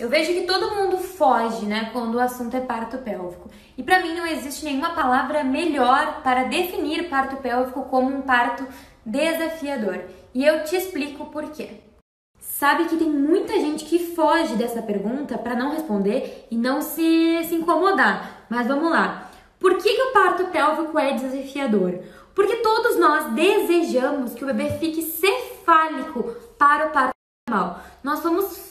Eu vejo que todo mundo foge, né, quando o assunto é parto pélvico. E para mim não existe nenhuma palavra melhor para definir parto pélvico como um parto desafiador. E eu te explico por quê. Sabe que tem muita gente que foge dessa pergunta para não responder e não se, se incomodar. Mas vamos lá. Por que, que o parto pélvico é desafiador? Porque todos nós desejamos que o bebê fique cefálico para o parto normal. Nós fomos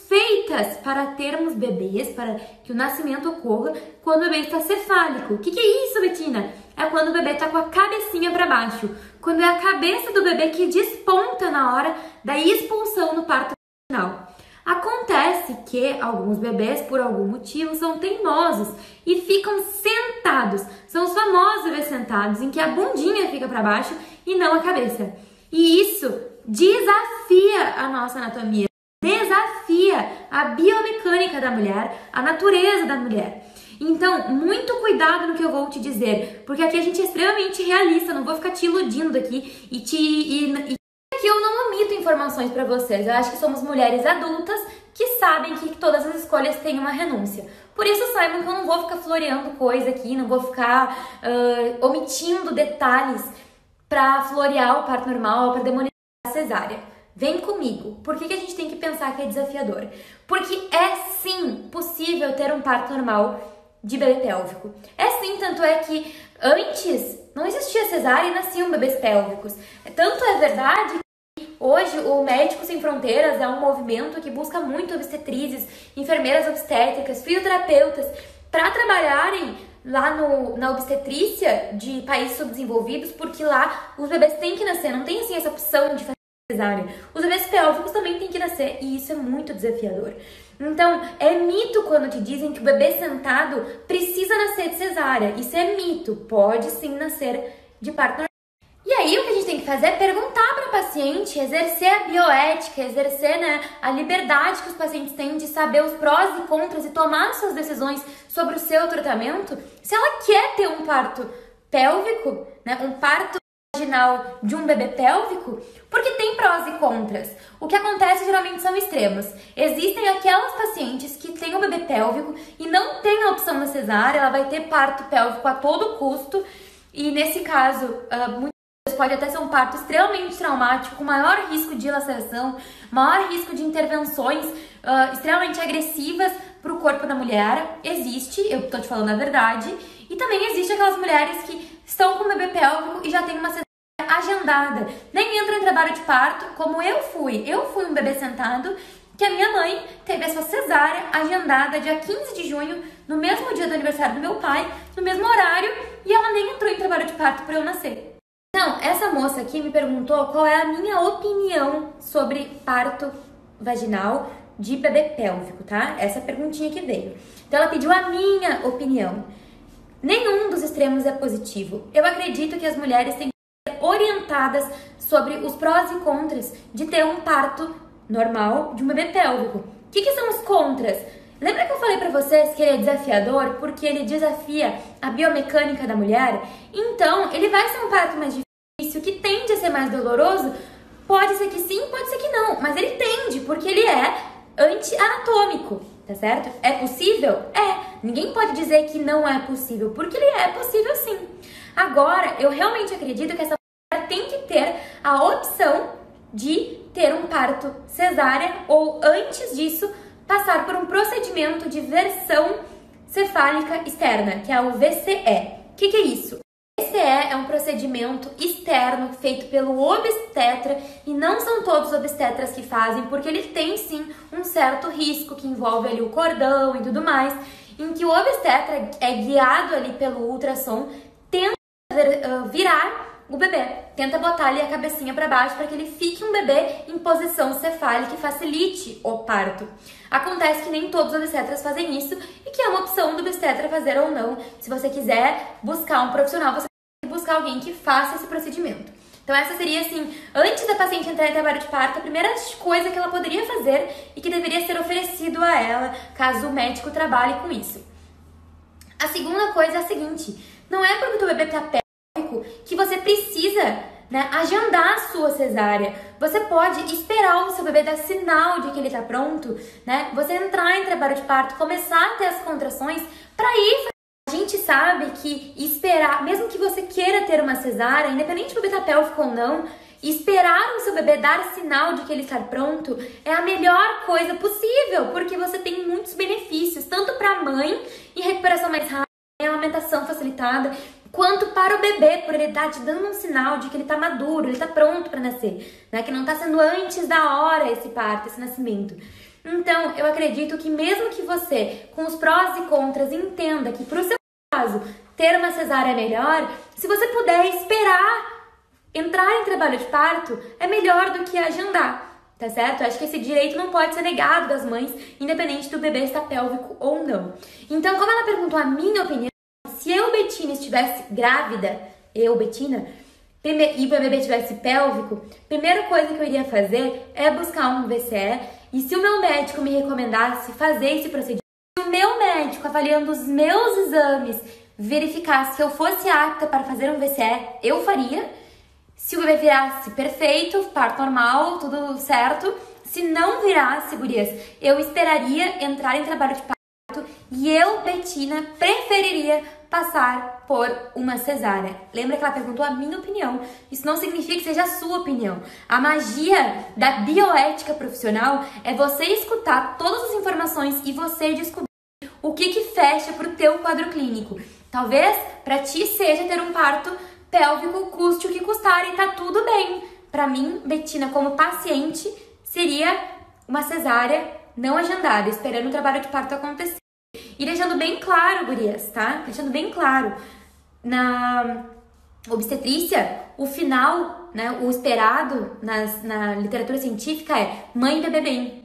feitas para termos bebês, para que o nascimento ocorra quando o bebê está cefálico. O que, que é isso, Betina? É quando o bebê está com a cabecinha para baixo. Quando é a cabeça do bebê que desponta na hora da expulsão no parto final. Acontece que alguns bebês, por algum motivo, são teimosos e ficam sentados. São os famosos bebês sentados, em que a bundinha fica para baixo e não a cabeça. E isso desafia a nossa anatomia, a biomecânica da mulher, a natureza da mulher. Então, muito cuidado no que eu vou te dizer, porque aqui a gente é extremamente realista, não vou ficar te iludindo aqui e te e, e aqui eu não omito informações para vocês. Eu acho que somos mulheres adultas que sabem que todas as escolhas têm uma renúncia. Por isso saibam que eu não vou ficar floreando coisa aqui, não vou ficar uh, omitindo detalhes para florear o parto normal, para demonizar a cesárea. Vem comigo. Por que, que a gente tem que pensar que é desafiador? Porque é sim possível ter um parto normal de bebê pélvico. É sim, tanto é que antes não existia cesárea e nasciam bebês pélvicos. Tanto é verdade que hoje o Médicos Sem Fronteiras é um movimento que busca muito obstetrizes, enfermeiras obstétricas, fisioterapeutas para trabalharem lá no, na obstetrícia de países subdesenvolvidos, porque lá os bebês têm que nascer, não tem assim essa opção de fazer cesárea. Os bebês pélvicos também têm que nascer e isso é muito desafiador. Então, é mito quando te dizem que o bebê sentado precisa nascer de cesárea. Isso é mito, pode sim nascer de parto normal. E aí o que a gente tem que fazer é perguntar para o paciente, exercer a bioética, exercer né, a liberdade que os pacientes têm de saber os prós e contras e tomar suas decisões sobre o seu tratamento. Se ela quer ter um parto pélvico, né, um parto vaginal de um bebê pélvico, porque tem prós e contras. O que acontece geralmente são extremos. Existem aquelas pacientes que têm o bebê pélvico e não tem a opção da cesárea, ela vai ter parto pélvico a todo custo, e nesse caso, uh, muitas vezes pode até ser um parto extremamente traumático, com maior risco de laceração, maior risco de intervenções uh, extremamente agressivas para o corpo da mulher. Existe, eu tô te falando a verdade, e também existe aquelas mulheres que estão com bebê pélvico e já tem uma cesárea agendada. Nem entra em trabalho de parto, como eu fui. Eu fui um bebê sentado que a minha mãe teve a sua cesárea agendada dia 15 de junho, no mesmo dia do aniversário do meu pai, no mesmo horário, e ela nem entrou em trabalho de parto para eu nascer. Então, essa moça aqui me perguntou qual é a minha opinião sobre parto vaginal de bebê pélvico, tá? Essa perguntinha que veio. Então, ela pediu a minha opinião. Nenhum dos extremos é positivo. Eu acredito que as mulheres têm orientadas sobre os prós e contras de ter um parto normal de um bebê pélvico. O que, que são os contras? Lembra que eu falei para vocês que ele é desafiador porque ele desafia a biomecânica da mulher? Então, ele vai ser um parto mais difícil, que tende a ser mais doloroso? Pode ser que sim, pode ser que não, mas ele tende, porque ele é anti-anatômico tá certo? É possível? É. Ninguém pode dizer que não é possível, porque ele é possível sim. Agora, eu realmente acredito que essa ter a opção de ter um parto cesárea ou antes disso passar por um procedimento de versão cefálica externa, que é o VCE. O que, que é isso? TCE é um procedimento externo feito pelo obstetra e não são todos os obstetras que fazem, porque ele tem sim um certo risco que envolve ali o cordão e tudo mais, em que o obstetra é guiado ali pelo ultrassom, tenta virar o bebê, tenta botar ali a cabecinha para baixo para que ele fique um bebê em posição cefálica e facilite o parto. Acontece que nem todos os obstetras fazem isso e que é uma opção do obstetra fazer ou não. Se você quiser buscar um profissional, você buscar alguém que faça esse procedimento. Então essa seria assim, antes da paciente entrar em trabalho de parto, a primeira coisa que ela poderia fazer e que deveria ser oferecido a ela, caso o médico trabalhe com isso. A segunda coisa é a seguinte, não é porque o teu bebê tá pélvico que você precisa né, agendar a sua cesárea. Você pode esperar o seu bebê dar sinal de que ele está pronto, né? Você entrar em trabalho de parto, começar a ter as contrações para ir a gente sabe que esperar, mesmo que você queira ter uma cesárea, independente do bebê tá pélvico ou não, esperar o seu bebê dar sinal de que ele está pronto é a melhor coisa possível, porque você tem muitos benefícios, tanto para a mãe e recuperação mais rápida, e amamentação facilitada, quanto para o bebê, por ele estar te dando um sinal de que ele está maduro, ele está pronto para nascer, né? Que não está sendo antes da hora esse parto, esse nascimento. Então, eu acredito que mesmo que você, com os prós e contras, entenda que para o seu caso ter uma cesárea é melhor, se você puder esperar entrar em trabalho de parto, é melhor do que agendar. Tá certo? Eu acho que esse direito não pode ser negado das mães, independente do bebê estar pélvico ou não. Então, como ela perguntou a minha opinião, se eu, Betina, estivesse grávida, eu, Betina, e o bebê estivesse pélvico, primeira coisa que eu iria fazer é buscar um VCE. E se o meu médico me recomendasse fazer esse procedimento, se o meu médico, avaliando os meus exames, verificasse que eu fosse apta para fazer um VCE, eu faria. Se o bebê virasse perfeito, parto normal, tudo certo. Se não virasse, gurias, eu esperaria entrar em trabalho de parto e eu, Betina, preferiria passar por uma cesárea. Lembra que ela perguntou a minha opinião. Isso não significa que seja a sua opinião. A magia da bioética profissional é você escutar todas as informações e você descobrir o que que fecha para o teu quadro clínico. Talvez para ti seja ter um parto pélvico, custe o que custar e tá tudo bem. Para mim, Betina, como paciente, seria uma cesárea não agendada, esperando o trabalho de parto acontecer. E deixando bem claro, gurias, tá? Deixando bem claro, na obstetrícia, o final, né, o esperado nas, na literatura científica é mãe e bebê bem.